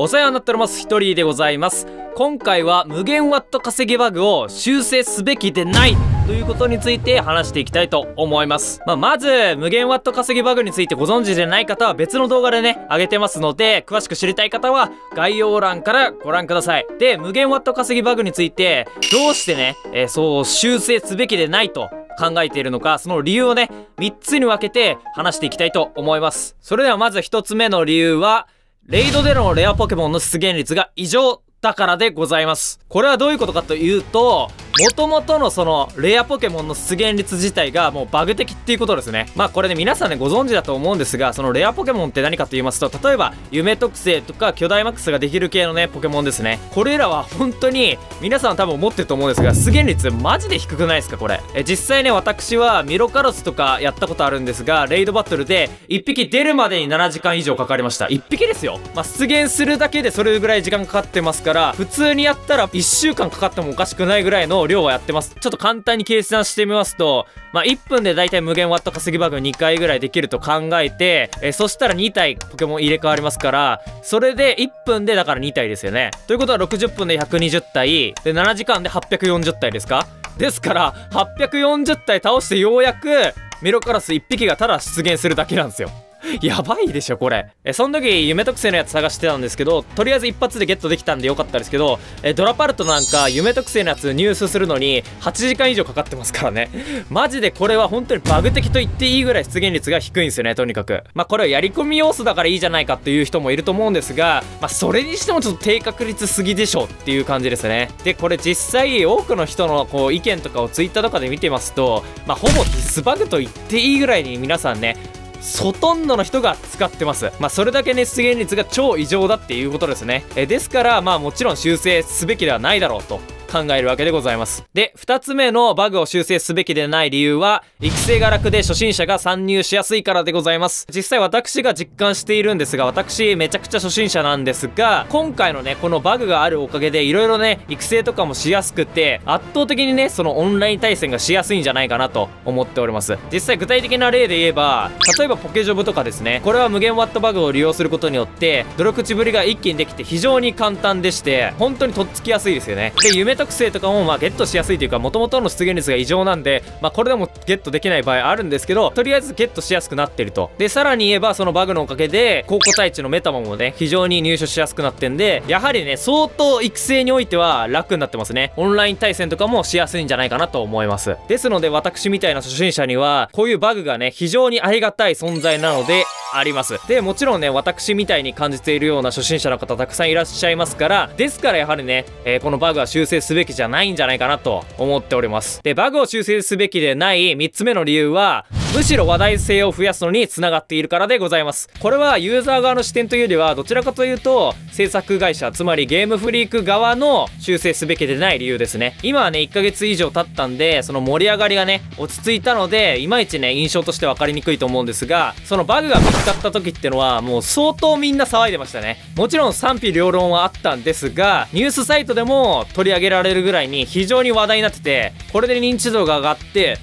お世話になっております。一人でございます。今回は無限ワット稼ぎバグを修正すべきでないということについて話していきたいと思います。まあ、まず、無限ワット稼ぎバグについてご存知でない方は別の動画でね、上げてますので、詳しく知りたい方は概要欄からご覧ください。で、無限ワット稼ぎバグについて、どうしてね、えー、そう修正すべきでないと考えているのか、その理由をね、3つに分けて話していきたいと思います。それではまず1つ目の理由は、レイドでのレアポケモンの出現率が異常だからでございます。これはどういうことかというと、元々のそのレアポケモンの出現率自体がもうバグ的っていうことですね。まあこれね皆さんねご存知だと思うんですが、そのレアポケモンって何かと言いますと、例えば夢特性とか巨大マックスができる系のねポケモンですね。これらは本当に皆さん多分思ってると思うんですが、出現率マジで低くないですかこれ？え実際ね私はミロカロスとかやったことあるんですが、レイドバトルで1匹出るまでに7時間以上かかりました。1匹ですよ。まあ出現するだけでそれぐらい時間かかってますから、普通にやったら1週間かかってもおかしくないぐらいの量はやってます。ちょっと簡単に計算してみますと、まあ、1分でだいたい無限ワット稼ぎバグ2回ぐらいできると考えて、えそしたら2体ポケモン入れ替わりますから、それで1分でだから2体ですよね。ということは60分で120体、で、7時間で840体ですか？ですから、840体倒してようやく、ミロカラス1匹がただ出現するだけなんですよ。やばいでしょ、これ。え、その時、夢特性のやつ探してたんですけど、とりあえず一発でゲットできたんでよかったですけど、え、ドラパルトなんか、夢特性のやつ入手するのに、8時間以上かかってますからね。マジでこれは本当にバグ的と言っていいぐらい出現率が低いんですよね、とにかく。まあ、これはやり込み要素だからいいじゃないかっていう人もいると思うんですが、まあ、それにしてもちょっと低確率すぎでしょっていう感じですね。で、これ実際、多くの人のこう、意見とかを Twitter とかで見てますと、まあ、ほぼ必須バグと言っていいぐらいに皆さんね、ほとんどの人が使ってます。まあ、それだけね、出現率が超異常だっていうことですね。えですから、まあもちろん修正すべきではないだろうと。考えるわけでございます。で、二つ目のバグを修正すべきでない理由は、育成が楽で初心者が参入しやすいからでございます。実際私が実感しているんですが、私めちゃくちゃ初心者なんですが、今回のね、このバグがあるおかげで、色々ね、育成とかもしやすくて、圧倒的にね、そのオンライン対戦がしやすいんじゃないかなと思っております。実際具体的な例で言えば、例えばポケジョブとかですね、これは無限ワットバグを利用することによって、努力値ぶりが一気にできて非常に簡単でして、本当にとっつきやすいですよね。で、夢特性とかもまあゲットしやすいというか、元々の出現率が異常なんで、まあこれでもゲットできない場合あるんですけど、とりあえずゲットしやすくなってると。で、さらに言えばそのバグのおかげで、高校対地のメタモンもね、非常に入手しやすくなってんで、やはりね、相当育成においては楽になってますね。オンライン対戦とかもしやすいんじゃないかなと思います。ですので私みたいな初心者には、こういうバグがね、非常にありがたい存在なので、あります。で、もちろんね、私みたいに感じているような初心者の方たくさんいらっしゃいますから、ですからやはりね、えー、このバグは修正すべきじゃないんじゃないかなと思っております。で、バグを修正すべきでない3つ目の理由は、むしろ話題性を増やすのに繋がっているからでございます。これはユーザー側の視点というよりは、どちらかというと、制作会社、つまりゲームフリーク側の修正すべきでない理由ですね。今はね、1ヶ月以上経ったんで、その盛り上がりがね、落ち着いたので、いまいちね、印象として分かりにくいと思うんですが、そのバグが見つかった時ってのは、もう相当みんな騒いでましたね。もちろん賛否両論はあったんですが、ニュースサイトでも取り上げられるぐらいに非常に話題になってて、これで認知度が上がって、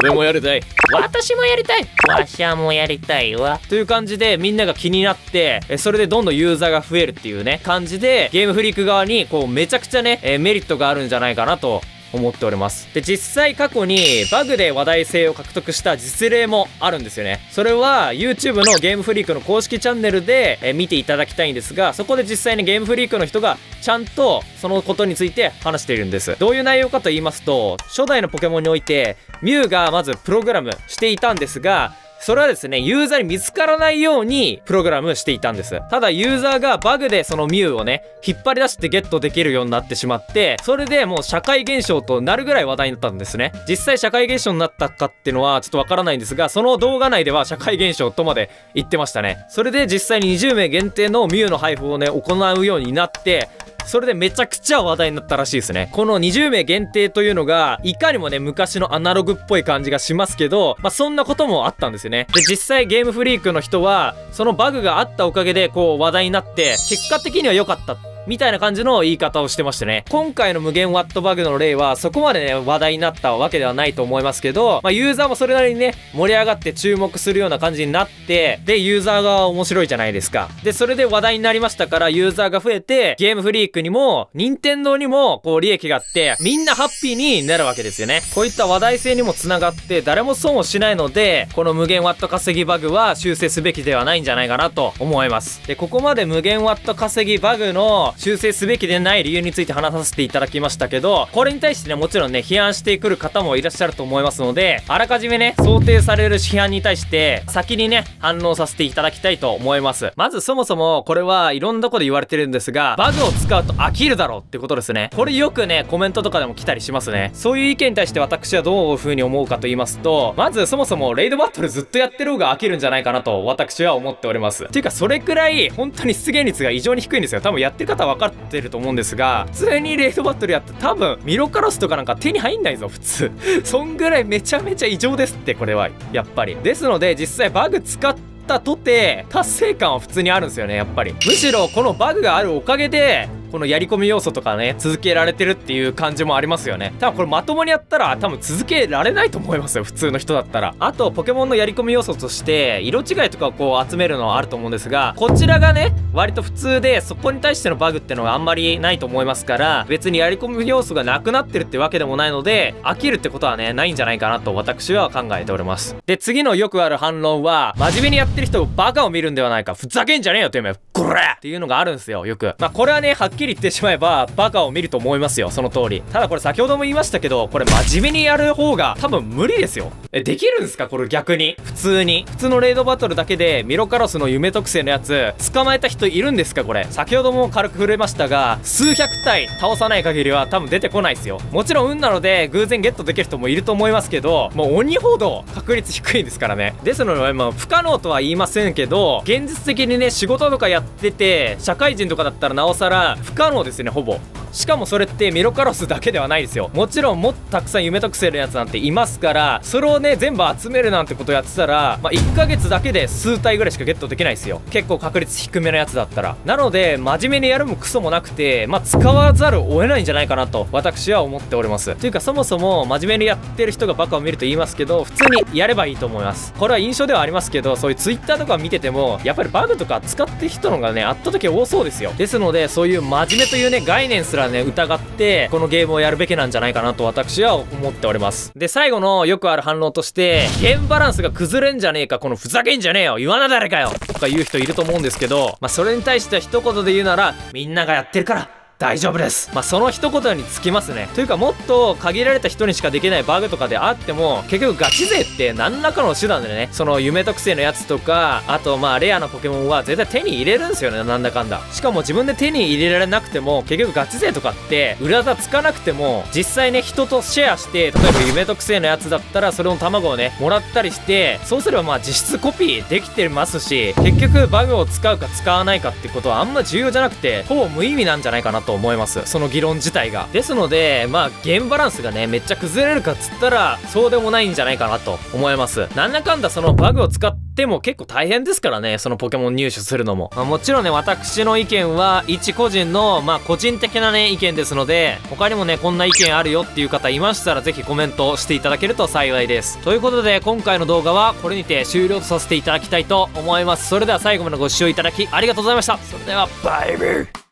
俺もやりたい。私もやりたい。わしゃもやりたいわ。という感じでみんなが気になってそれでどんどんユーザーが増えるっていうね感じでゲームフリーク側にこうめちゃくちゃねメリットがあるんじゃないかなと思っております。で、実際過去にバグで話題性を獲得した実例もあるんですよね。それは YouTube のゲームフリークの公式チャンネルで、え見ていただきたいんですが、そこで実際にゲームフリークの人がちゃんとそのことについて話しているんです。どういう内容かと言いますと、初代のポケモンにおいて、ミュウがまずプログラムしていたんですが、それはですね、ユーザーに見つからないようにプログラムしていたんです。ただユーザーがバグでそのミュウをね、引っ張り出してゲットできるようになってしまって、それでもう社会現象となるぐらい話題になったんですね。実際社会現象になったかっていうのはちょっとわからないんですが、その動画内では社会現象とまで言ってましたね。それで実際に20名限定のミュウの配布をね、行うようになって、それでめちゃくちゃ話題になったらしいですね。この20名限定というのが、いかにもね、昔のアナログっぽい感じがしますけど、まあ、そんなこともあったんですよね。で、実際ゲームフリークの人は、そのバグがあったおかげで、こう話題になって、結果的には良かった。みたいな感じの言い方をしてましてね。今回の無限ワットバグの例はそこまでね、話題になったわけではないと思いますけど、まあ、ユーザーもそれなりにね、盛り上がって注目するような感じになって、で、ユーザーが面白いじゃないですか。で、それで話題になりましたから、ユーザーが増えて、ゲームフリークにも、任天堂にも、こう、利益があって、みんなハッピーになるわけですよね。こういった話題性にも繋がって、誰も損をしないので、この無限ワット稼ぎバグは修正すべきではないんじゃないかなと思います。で、ここまで無限ワット稼ぎバグの修正すべきでない理由について話させていただきましたけど、これに対してね、もちろんね、批判してくる方もいらっしゃると思いますので、あらかじめね、想定される批判に対して、先にね、反応させていただきたいと思います。まずそもそも、これはいろんなとこで言われてるんですが、バグを使うと飽きるだろうってことですね。これよくね、コメントとかでも来たりしますね。そういう意見に対して私はどういう風に思うかと言いますと、まずそもそもレイドバトルずっとやってる方が飽きるんじゃないかなと私は思っております。ていうかそれくらい本当に出現率が異常に低いんですよ。多分やってる方方分かってると思うんですが、普通にレイドバトルやって多分ミロカロスとかなんか手に入んないぞ、普通。そんぐらいめちゃめちゃ異常ですって、これは。やっぱり。ですので、実際バグ使ったとて、達成感は普通にあるんですよね、やっぱり。むしろ、このバグがあるおかげで、このやり込み要素とかね続けられてるっていう感じもありますよね。多分これまともにやったら多分続けられないと思いますよ普通の人だったら。あとポケモンのやり込み要素として色違いとかをこう集めるのはあると思うんですがこちらがね割と普通でそこに対してのバグってのはあんまりないと思いますから別にやり込み要素がなくなってるってわけでもないので飽きるってことはねないんじゃないかなと私は考えております。で次のよくある反論は真面目にやってる人をバカを見るんではないか。ふざけんじゃねえよてめえ。これっていうのがあるんですよよく。まあこれはねはっきり言ってしまえばバカを見ると思いますよその通り。ただこれ先ほども言いましたけどこれ真面目にやる方が多分無理ですよ。えできるんですか？これ逆に。普通に。普通のレイドバトルだけでミロカロスの夢特性のやつ捕まえた人いるんですかこれ。先ほども軽く触れましたが数百体倒さない限りは多分出てこないですよ。もちろん運なので偶然ゲットできる人もいると思いますけどもう鬼ほど確率低いですからね。ですのでまあ不可能とは言いませんけど現実的にね仕事とかやってて社会人とかだったらなおさら不可能ですねほぼ。しかもそれってミロカロスだけではないですよ。もちろんもっとたくさん夢特性のやつなんていますからそれをね全部集めるなんてことやってたら、まあ、1ヶ月だけで数体ぐらいしかゲットできないですよ。結構確率低めのやつだったら。なので真面目にやるもクソもなくてまあ使わざるを得ないんじゃないかなと私は思っております。というかそもそも真面目にやってる人がバカを見ると言いますけど普通にやればいいと思います。これは印象ではありますけどそういう Twitter とか見ててもやっぱりバグとか使ってる人のがね圧倒的多そうですよ。ですのでそういう真面目というね概念すらね疑ってこのゲームをやるべきなんじゃないかなと私は思っております。で最後のよくある反論としてゲームバランスが崩れんじゃねえかこのふざけんじゃねえよ言わな誰かよとか言う人いると思うんですけどまあそれに対しては一言で言うならみんながやってるから。大丈夫です。まあその一言につきますね。というかもっと限られた人にしかできないバグとかであっても結局ガチ勢って何らかの手段でねその夢特性のやつとかあとまあレアなポケモンは絶対手に入れるんですよねなんだかんだ。しかも自分で手に入れられなくても結局ガチ勢とかって裏技つかなくても実際ね人とシェアして例えば夢特性のやつだったらそれの卵をねもらったりしてそうすればまあ実質コピーできてますし結局バグを使うか使わないかってことはあんま重要じゃなくてほぼ無意味なんじゃないかなと思います。その議論自体が。ですのでまあゲームバランスがねめっちゃ崩れるかっつったらそうでもないんじゃないかなと思います。なんだかんだそのバグを使っても結構大変ですからねそのポケモン入手するのも、まあ、もちろんね私の意見は一個人のまあ個人的なね意見ですので他にもねこんな意見あるよっていう方いましたらぜひコメントしていただけると幸いです。ということで今回の動画はこれにて終了とさせていただきたいと思います。それでは最後までご視聴いただきありがとうございました。それではバイビー。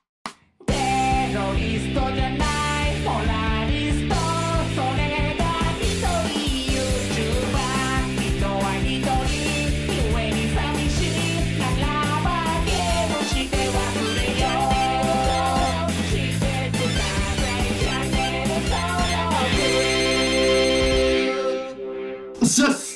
します